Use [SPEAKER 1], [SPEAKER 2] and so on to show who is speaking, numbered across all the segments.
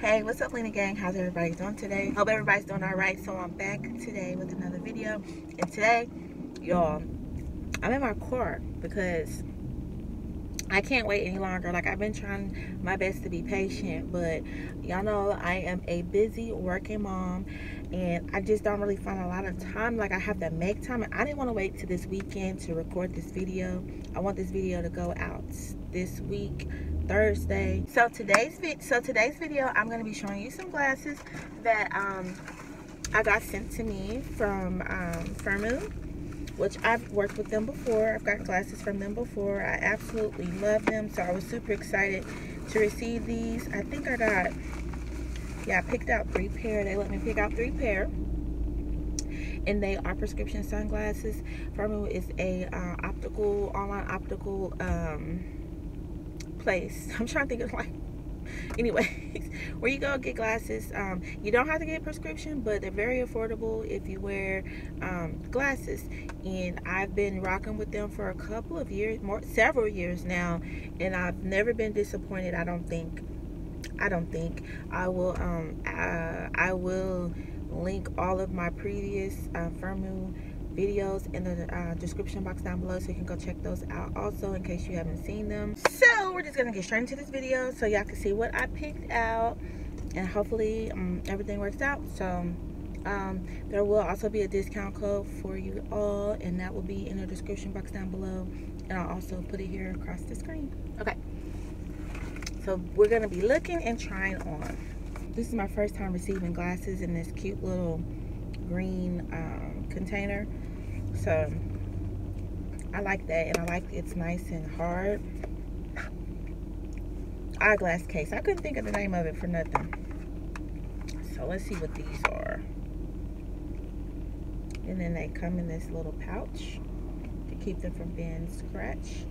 [SPEAKER 1] Hey, what's up, Lena Gang? How's everybody doing today? Hope everybody's doing all right. So I'm back today with another video, and today, y'all, I'm in my car because I can't wait any longer. Like I've been trying my best to be patient, but y'all know I am a busy working mom and I just don't really find a lot of time. Like I have to make time and I didn't want to wait to this weekend to record this video. I want this video to go out this week, Thursday. So today's so today's video I'm gonna be showing you some glasses that um I got sent to me from um Firmoo which I've worked with them before. I've got glasses from them before. I absolutely love them. So I was super excited to receive these. I think I got, yeah, I picked out three pair. They let me pick out three pair. And they are prescription sunglasses. Firmoo is a uh, optical, online optical um, place. I'm trying to think of like anyways where you go get glasses um, you don't have to get a prescription but they're very affordable if you wear um, glasses and I've been rocking with them for a couple of years more several years now and I've never been disappointed I don't think I don't think. I will um, uh, I will link all of my previous uh, Firmoo videos in the uh, description box down below so you can go check those out also in case you haven't seen them. So we're just gonna get straight into this video so y'all can see what I picked out and hopefully um, everything works out. So um, there will also be a discount code for you all and that will be in the description box down below and I'll also put it here across the screen. Okay so we're gonna be looking and trying on. This is my first time receiving glasses in this cute little green um, container. So I like that and I like it's nice and hard. Eyeglass case. I couldn't think of the name of it for nothing. So let's see what these are. And then they come in this little pouch to keep them from being scratched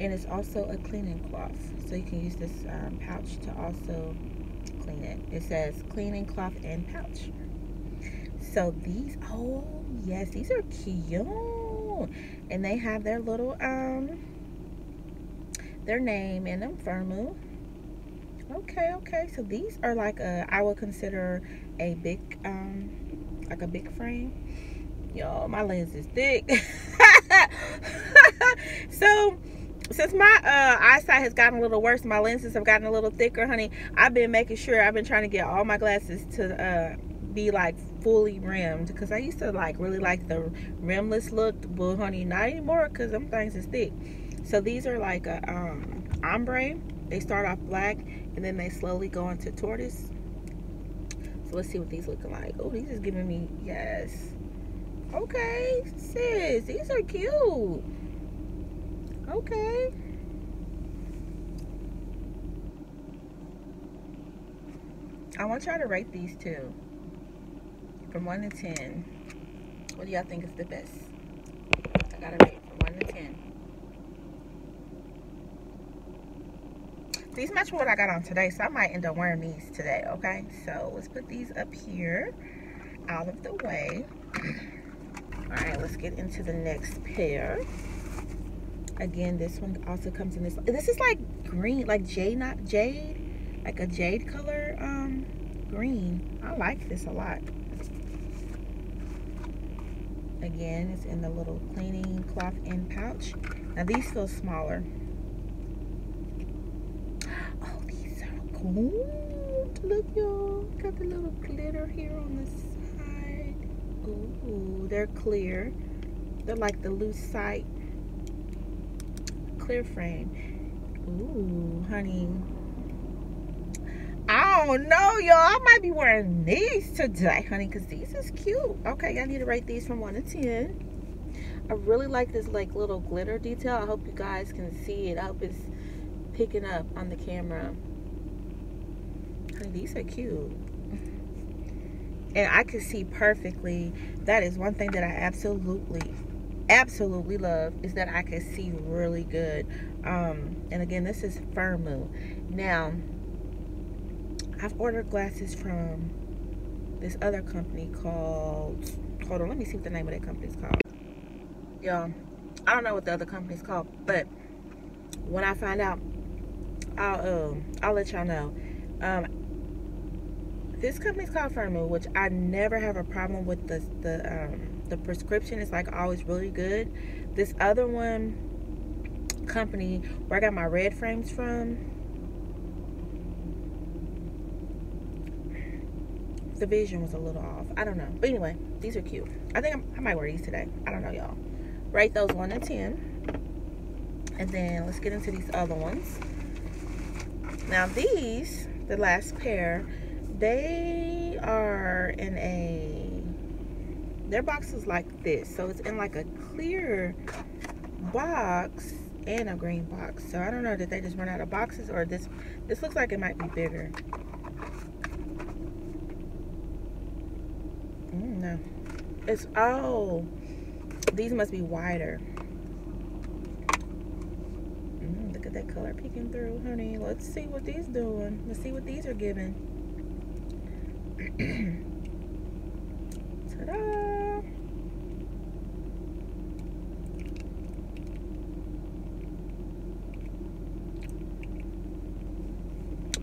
[SPEAKER 1] and it's also a cleaning cloth. So you can use this um, pouch to also clean it. It says cleaning cloth and pouch. So these oh yes these are cute. And they have their little um their name in them Firmoo okay okay. So these are like a I would consider a big um like a big frame. Y'all my lens is thick. So since my uh, eyesight has gotten a little worse my lenses have gotten a little thicker honey I've been making sure I've been trying to get all my glasses to uh be like fully rimmed because I used to like really like the rimless look but honey not anymore because them things is thick. So these are like a um, ombre. They start off black and then they slowly go into tortoise. So let's see what these looking like. Oh these is giving me yes. Okay sis these are cute okay I want y'all to rate these two from 1 to 10, what do y'all think is the best? I gotta rate from 1 to 10. These match what I got on today, so I might end up wearing these today, okay? So let's put these up here, out of the way. All right, let's get into the next pair. Again, this one also comes in this. This is like green, like jade, not jade, like a jade color um, green. I like this a lot. Again, it's in the little cleaning cloth in pouch. Now these feel smaller. Oh, these are cool. Look, y'all. Got the little glitter here on the side. Ooh, they're clear. They're like the lucite clear frame. Ooh, honey. I don't know, y'all. I might be wearing these today, honey, because these is cute. Okay, I need to rate these from 1 to 10. I really like this like little glitter detail. I hope you guys can see it. I hope it's picking up on the camera. Honey, these are cute. And I can see perfectly. That is one thing that I absolutely, absolutely love is that I can see really good. Um, and again, this is Firmoo. Now, I've ordered glasses from this other company called hold on let me see what the name of that company's called y'all i don't know what the other company's called but when i find out i'll um i'll let y'all know um this company's called Firmoo, which I never have a problem with the the um the prescription. is like always really good. This other one company where I got my red frames from the vision was a little off. I don't know. But anyway, these are cute. I think I'm, i might wear these today. I don't know, y'all. Rate those 1 to 10. And then let's get into these other ones. Now these, the last pair, they are in a, their box is like this. So it's in like a clear box and a green box. So I don't know, did they just run out of boxes or this, this looks like it might be bigger. Mm, no. It's, oh, these must be wider. Mm, look at that color peeking through, honey. Let's see what these doing. Let's see what these are giving. Ta-da!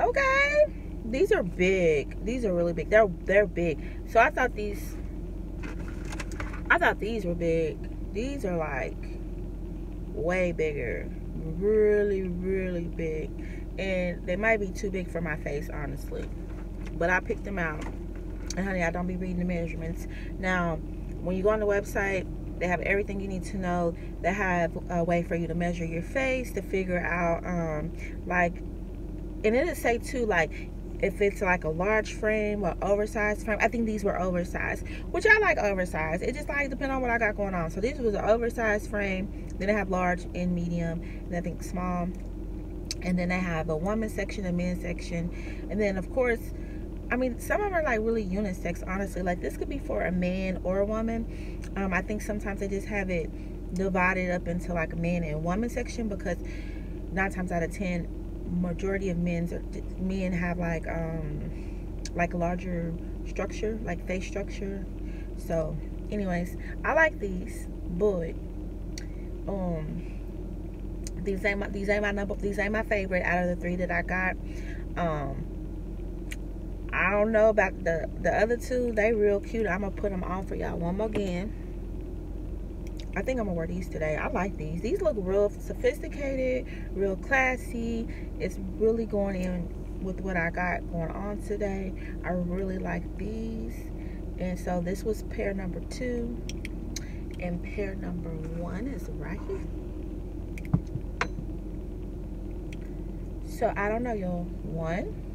[SPEAKER 1] Okay. These are big. These are really big. They're they're big. So I thought these I thought these were big. These are like way bigger. Really, really big. And they might be too big for my face, honestly. But I picked them out. And honey, I don't be reading the measurements. Now, when you go on the website, they have everything you need to know. They have a way for you to measure your face, to figure out, um, like, and it'll say too, like, if it's like a large frame or oversized frame. I think these were oversized, which I like oversized. It just like depend on what I got going on. So this was an oversized frame. Then I have large and medium, and I think small. And then I have a woman section, a men's section, and then of course I mean, some of them are like really unisex, honestly. Like this could be for a man or a woman. Um, I think sometimes they just have it divided up into like a man and woman section because nine times out of ten, majority of men's men have like um like larger structure, like face structure. So, anyways, I like these, but um these ain't my these ain't my number these ain't my favorite out of the three that I got. Um I don't know about the the other two. They real cute. I'm gonna put them on for y'all one more again. I think I'm gonna wear these today. I like these. These look real sophisticated, real classy. It's really going in with what I got going on today. I really like these. And so this was pair number two. And pair number one is right here. So I don't know, y'all. One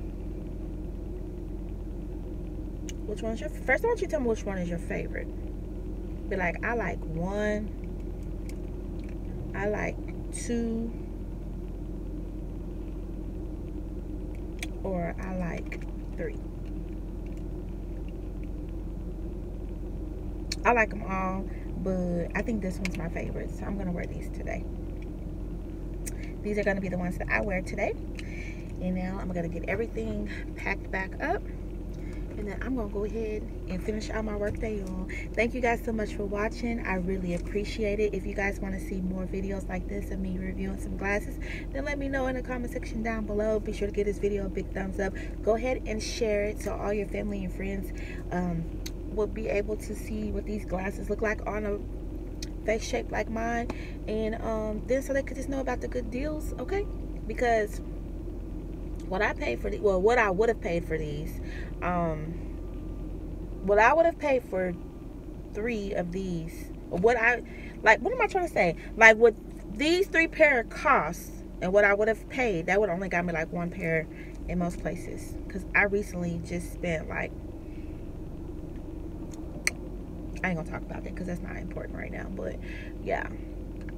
[SPEAKER 1] which one's your first I want you to tell me which one is your favorite be like I like one. I like two. Or I like three. I like them all but I think this one's my favorite so I'm gonna wear these today. These are gonna be the ones that I wear today. And now I'm gonna get everything packed back up and then I'm gonna go ahead and finish out my workday y'all. Thank you guys so much for watching. I really appreciate it. If you guys want to see more videos like this of me reviewing some glasses then let me know in the comment section down below. Be sure to give this video a big thumbs up. Go ahead and share it so all your family and friends um, will be able to see what these glasses look like on a face shape like mine. And um, then so they could just know about the good deals okay? Because what I paid for the well what I would have paid for these um what I would have paid for three of these what I like what am I trying to say? Like what these three pair costs and what I would have paid that would only got me like one pair in most places. Because I recently just spent like I ain't gonna talk about that because that's not important right now but yeah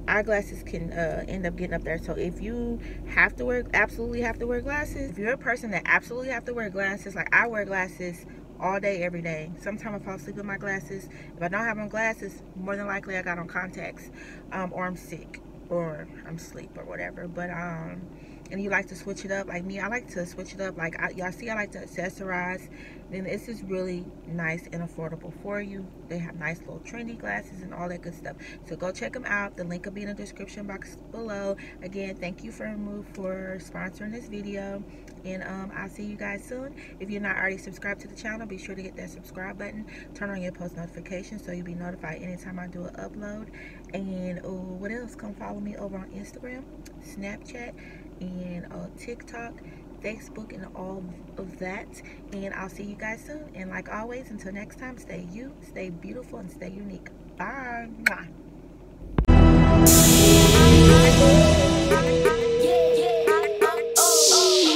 [SPEAKER 1] eyeglasses can uh, end up getting up there. So if you have to wear, absolutely have to wear glasses, if you're a person that absolutely have to wear glasses, like I wear glasses all day, every day. Sometimes I fall asleep with my glasses. If I don't have on glasses, more than likely I got on contacts um, or I'm sick or I'm asleep or whatever. But um, and you like to switch it up like me i like to switch it up like y'all see i like to accessorize then this is really nice and affordable for you. They have nice little trendy glasses and all that good stuff. So go check them out the link will be in the description box below. Again thank you for Firmoo for sponsoring this video and um, i'll see you guys soon. If you're not already subscribed to the channel be sure to get that subscribe button. Turn on your post notifications so you'll be notified anytime i do an upload and oh, what else come follow me over on instagram snapchat and uh, tiktok Facebook and all of that. And I'll see you guys soon. And like always, until next time, stay you, stay beautiful, and stay unique. Bye.